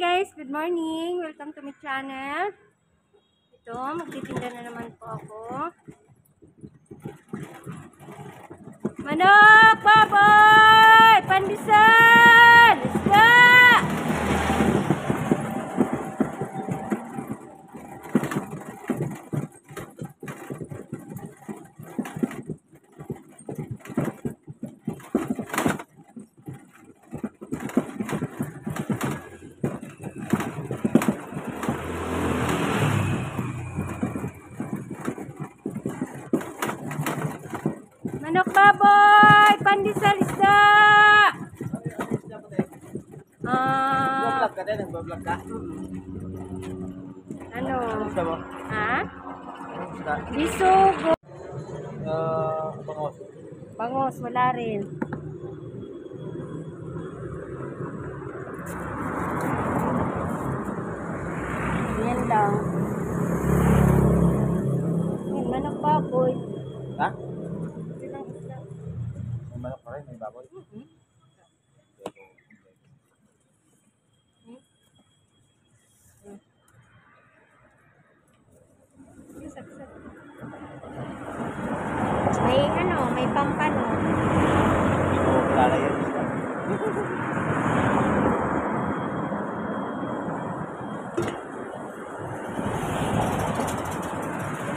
guys, good morning. Welcome to my channel. Ito, magtitinda na naman po ako. Manok, baboy, pandesal, isda. Pandesal, isda. Ah, Nag-vlog ka din? Nag-vlog ka? ano? Gusto mo? Ha? Gusto? Bisugo. Uh, bangos. Bangos, wala rin.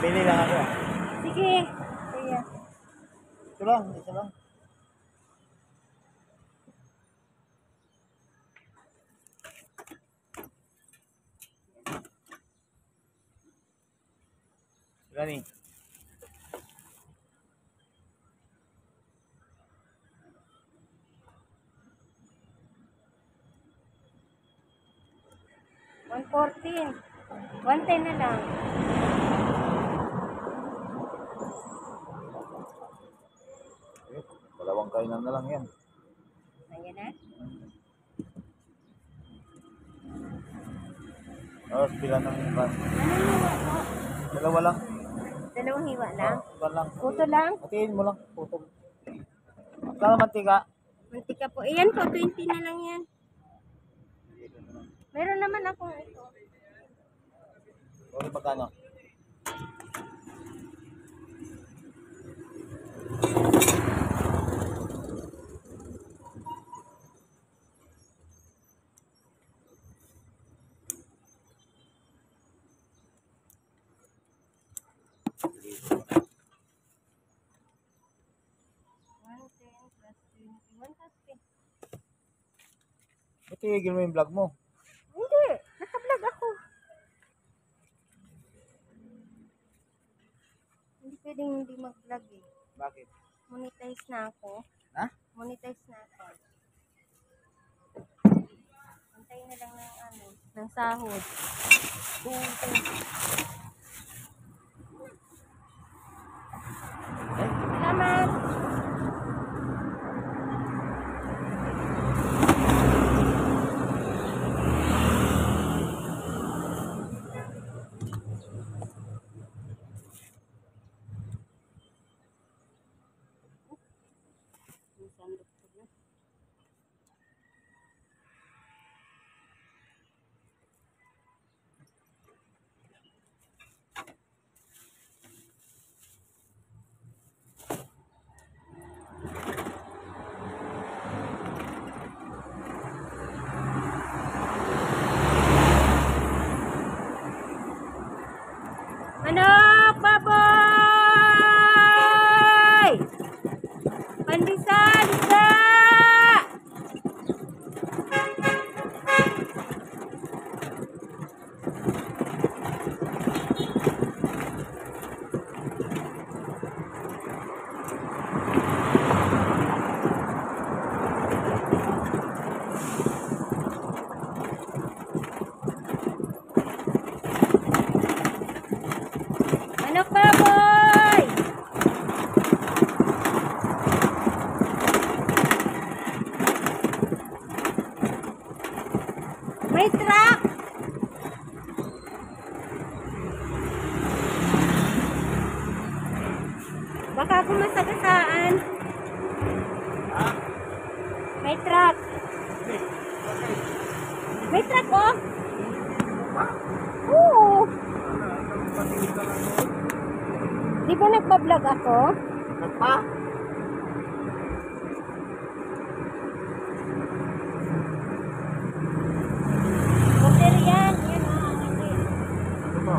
Pili lang ako. Sige. Ito lang, ito lang. Gani. One ten na lang. Eh, Dalawang kainan na lang yan. Ayan na. Tapos pila ng iban. Ano hiwa mo? Dalawa lang. Dalawang hiwa lang? Ah, Iban lang. Puto lang? Hatiin mo lang. Putol. Kala mantika. Mantika po. Ayan po, 20 na lang yan. Meron naman akong ito. Sorry, magkano? One ten plus 21 plus 10. Itigil mo yung vlog mo. Hindi. Naka-vlog ako. Hindi pwedeng hindi mag-vlog eh. Bakit? Monetize na ako. Ha? Monetize na ako. Antay na lang ng ano, ng sahod. Salamat! Manok, baboy! Pandesal, isda! Manok, baboy! May truck! Baka ako masagasaan. Ha? May truck. May truck oh. Oo. Di ba nagpa-vlog ako? Nagpa? Hotel yan. Yan. Hindi. Ano to?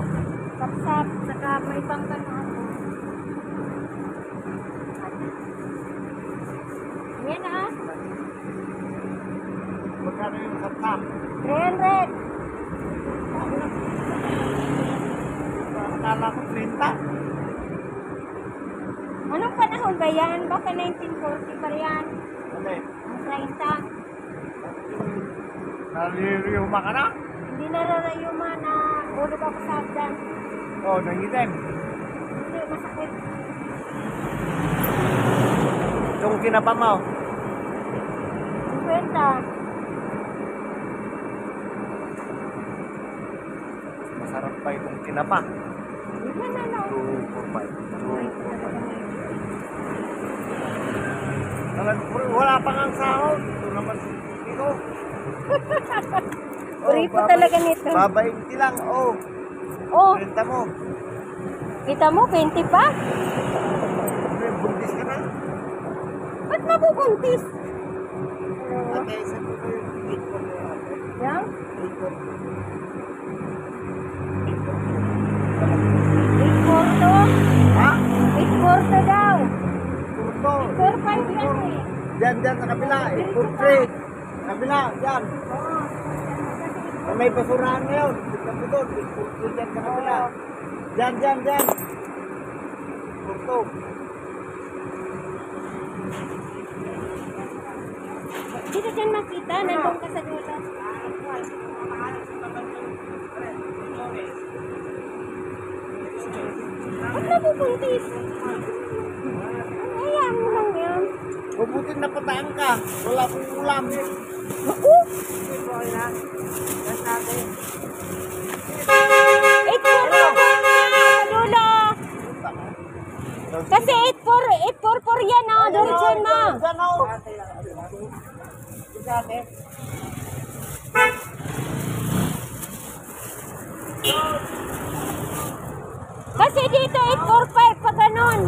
Sapsap. Saka may bangka na ako. Yan ah. Magkano yung sapsap? 300. Akala ko 30. Anong panahon ba yan? Baka 1940 pa yan. Eh? Ang 30. Naliriyuma ka na? Hindi nararayuma na ulog ako sa hagdan. Oo, oh, nangitim. Hindi, masakit. Yung kinapa mo. 50. Masarap pa itong kinapa. Wala pa nga sahod. Ito naman ito. Uri po talaga nito. Babainti lang. Oh, Oh, renta mo. kita mo, 20 pa? May buntis ka na. Ba't mabubuntis? Ate, isa ko ko yung 8 ko mo ate. Yan? 8 ko. 8 porto? Ha? 8 porto daw. Turto. 4 5 yan eh. Diyan, diyan sa kabila. 8 for 3. Kabila, diyan. May basurahan ngayon. Tignan mo doon. 8 for 3 diyan sa kabila. Diyan, diyan, diyan. Turto. Dito dyan makita, nandun ka sa dulo. Ba't nabubuntis? Lang yan. Mabuti na pataan ka. Wala pong ulam. Naku! Ito ano? ano na Lola! Kasi 844 yan ah, Dorjan ma. Ano? Kasi dito 845 pa ganun.